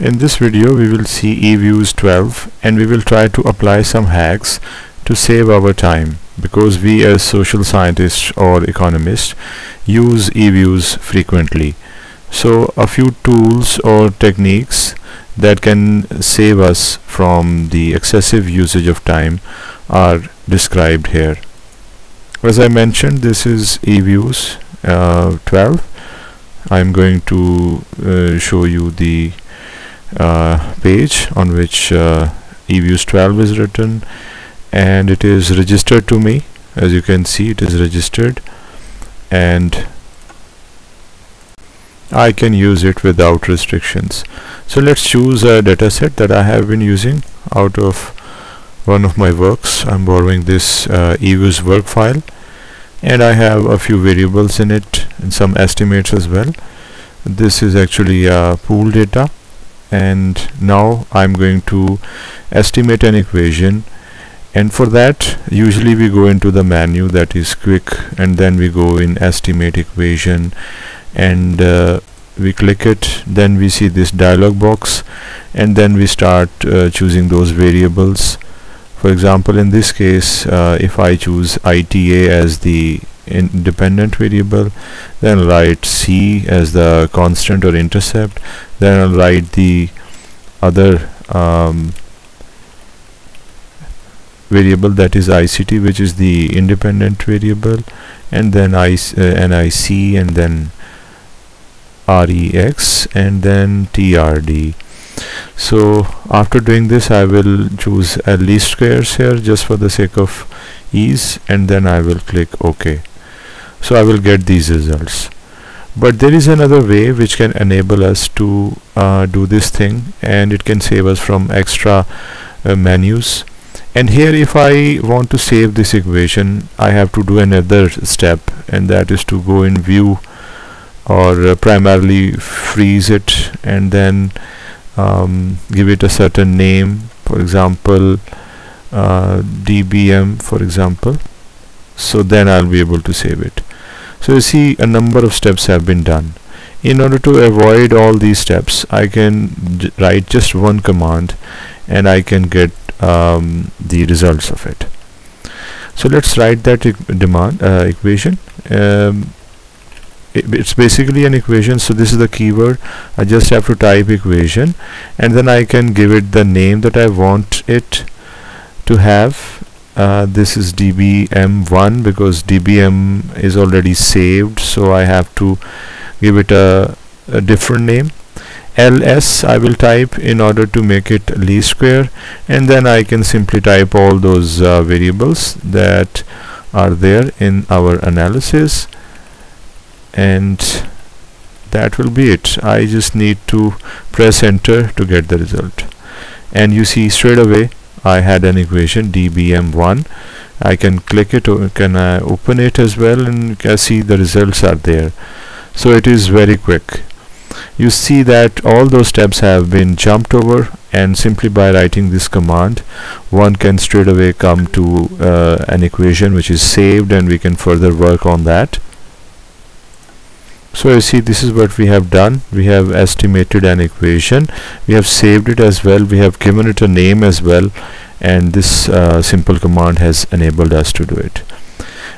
In this video we will see eViews 12 and we will try to apply some hacks to save our time because we as social scientists or economists use eViews frequently. So a few tools or techniques that can save us from the excessive usage of time are described here. As I mentioned this is eViews uh, 12. I'm going to uh, show you the uh, page on which uh, eViews 12 is written and it is registered to me. As you can see it is registered and I can use it without restrictions. So let's choose a dataset that I have been using out of one of my works. I'm borrowing this uh, eViews work file and I have a few variables in it and some estimates as well. This is actually uh, pool data and now I'm going to estimate an equation. And for that usually we go into the menu that is quick and then we go in estimate equation. And uh, we click it then we see this dialog box and then we start uh, choosing those variables. For example in this case uh, if I choose ITA as the independent variable then write C as the constant or intercept then I'll write the other um, variable that is ICT which is the independent variable and then I uh, NIC and then REX and then TRD so after doing this I will choose a least squares here just for the sake of ease and then I will click OK so I will get these results. But there is another way which can enable us to uh, do this thing and it can save us from extra uh, menus. And here if I want to save this equation I have to do another step and that is to go in view or uh, primarily freeze it and then um, give it a certain name. For example uh, dbm for example so then I'll be able to save it. So you see a number of steps have been done. In order to avoid all these steps I can write just one command and I can get um, the results of it. So let's write that e demand uh, equation. Um, it's basically an equation. So this is the keyword. I just have to type equation and then I can give it the name that I want it to have uh, this is dbm1 because dbm is already saved so I have to give it a, a different name. Ls I will type in order to make it least square and then I can simply type all those uh, variables that are there in our analysis and that will be it. I just need to press enter to get the result. And you see straight away I had an equation dbm1 I can click it or can I open it as well and can see the results are there. So it is very quick. You see that all those steps have been jumped over and simply by writing this command one can straight away come to uh, an equation which is saved and we can further work on that so you see this is what we have done. We have estimated an equation. We have saved it as well. We have given it a name as well. And this uh, simple command has enabled us to do it.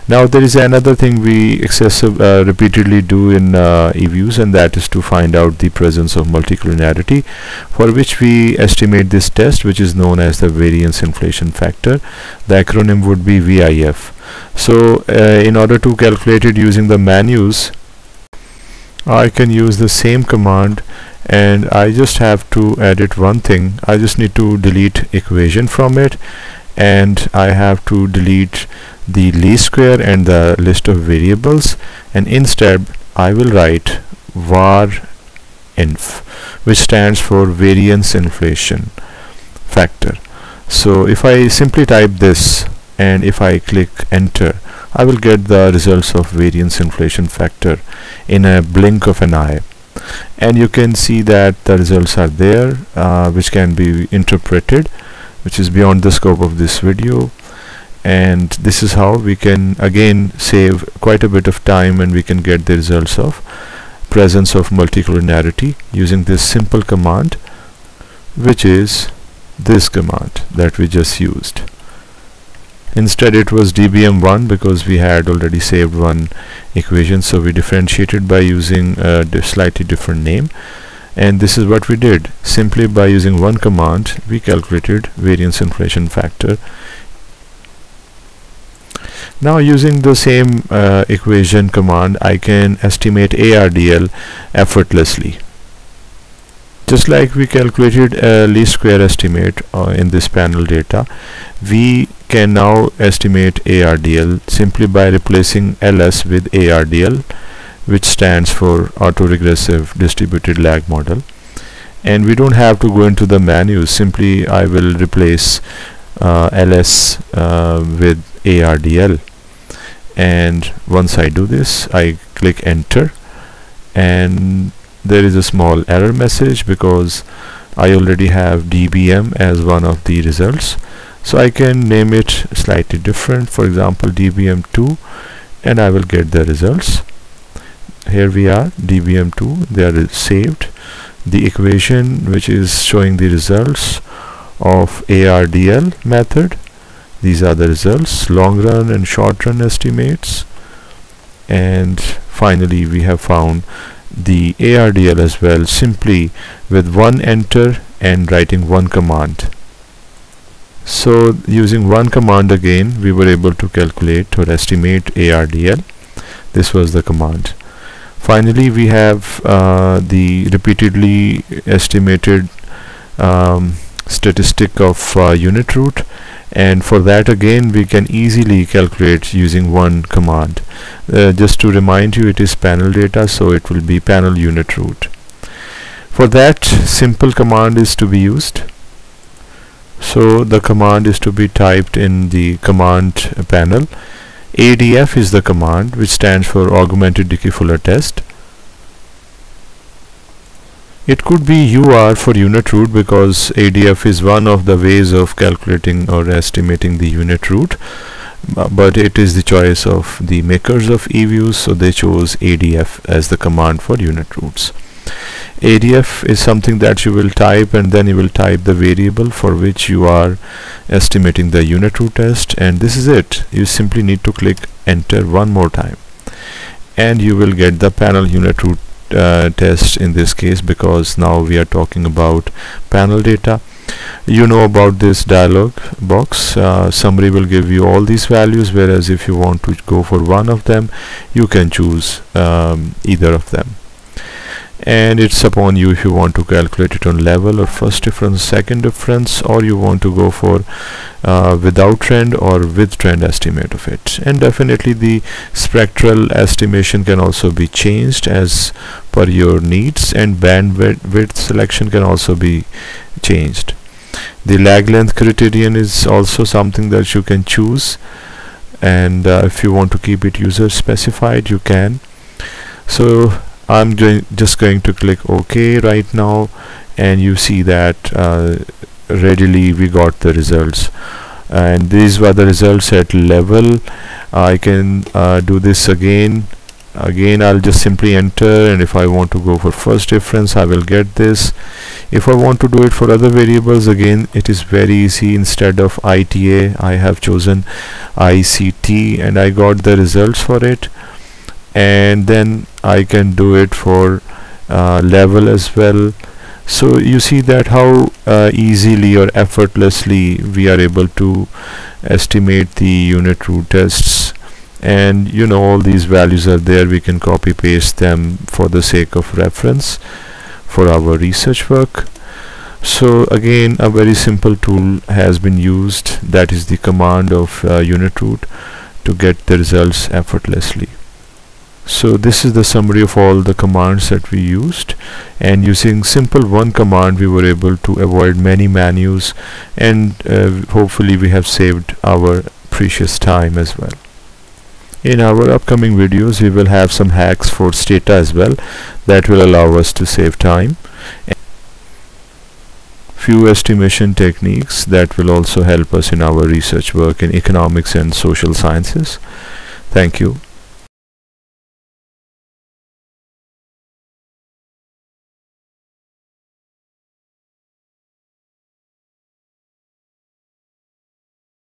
Now there is another thing we excessive uh, repeatedly do in uh, and that is to find out the presence of multicollinearity for which we estimate this test which is known as the variance inflation factor. The acronym would be VIF so uh, in order to calculate it using the menus I can use the same command and I just have to edit one thing. I just need to delete equation from it and I have to delete the least square and the list of variables. And instead I will write var inf which stands for variance inflation factor. So if I simply type this and if I click enter I will get the results of variance inflation factor in a blink of an eye. And you can see that the results are there uh, which can be interpreted which is beyond the scope of this video. And this is how we can again save quite a bit of time and we can get the results of presence of multicollinearity using this simple command which is this command that we just used instead it was dbm1 because we had already saved one equation so we differentiated by using a slightly different name. And this is what we did. Simply by using one command we calculated variance inflation factor. Now using the same uh, equation command I can estimate ARDL effortlessly. Just like we calculated a least square estimate uh, in this panel data we can now estimate ARDL simply by replacing LS with ARDL which stands for autoregressive distributed lag model. And we don't have to go into the menu simply I will replace uh, LS uh, with ARDL and once I do this I click enter. And there is a small error message because I already have DBM as one of the results so I can name it slightly different. For example dbm2 and I will get the results. Here we are dbm2 they are saved. The equation which is showing the results of ARDL method these are the results. Long run and short run estimates. And finally we have found the ARDL as well simply with one enter and writing one command so using one command again we were able to calculate or estimate ARDL this was the command. Finally we have uh, the repeatedly estimated um, statistic of uh, unit root. And for that again we can easily calculate using one command. Uh, just to remind you it is panel data so it will be panel unit root. For that simple command is to be used so the command is to be typed in the command panel. ADF is the command which stands for augmented Dickey-Fuller test. It could be UR for unit root because ADF is one of the ways of calculating or estimating the unit root. But it is the choice of the makers of eViews so they chose ADF as the command for unit roots ADF is something that you will type and then you will type the variable for which you are estimating the unit root test and this is it. You simply need to click enter one more time. And you will get the panel unit root uh, test in this case because now we are talking about panel data. You know about this dialog box. Uh, summary will give you all these values whereas if you want to go for one of them you can choose um, either of them and it's upon you if you want to calculate it on level or first difference second difference or you want to go for uh, without trend or with trend estimate of it. And definitely the spectral estimation can also be changed as per your needs and bandwidth selection can also be changed. The lag length criterion is also something that you can choose and uh, if you want to keep it user specified you can. So I'm just going to click OK right now and you see that uh, readily we got the results. And these were the results at level. I can uh, do this again. Again I'll just simply enter and if I want to go for first difference I will get this. If I want to do it for other variables again it is very easy. Instead of ITA I have chosen ICT and I got the results for it and then I can do it for uh, level as well. So you see that how uh, easily or effortlessly we are able to estimate the unit root tests. And you know all these values are there. We can copy paste them for the sake of reference for our research work. So again a very simple tool has been used. That is the command of uh, unit root to get the results effortlessly so this is the summary of all the commands that we used. And using simple one command we were able to avoid many menus and uh, hopefully we have saved our precious time as well. In our upcoming videos we will have some hacks for Stata as well that will allow us to save time. And few estimation techniques that will also help us in our research work in economics and social sciences. Thank you